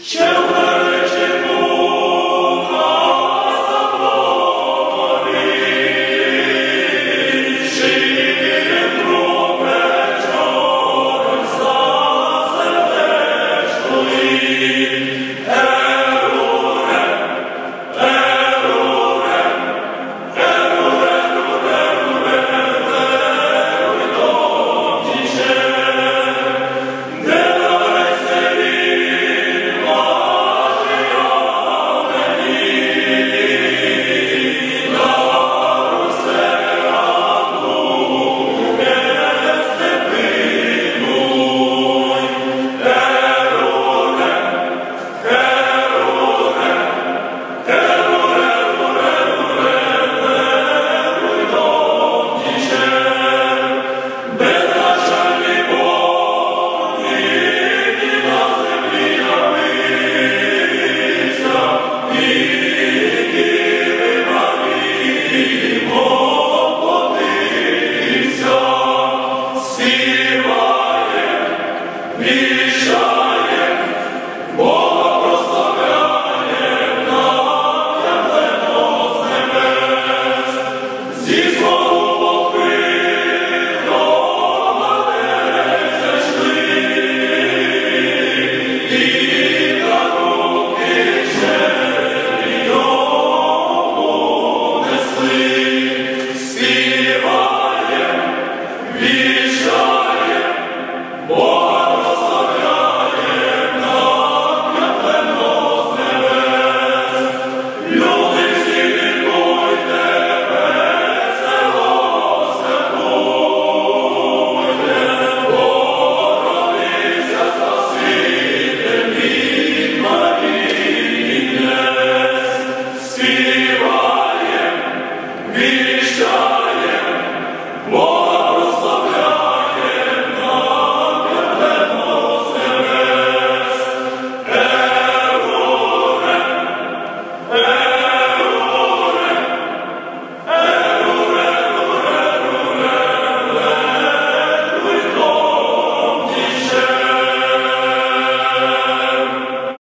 Shepherd, Ita rupi cebriomu nesli. Sivajem, vichajem,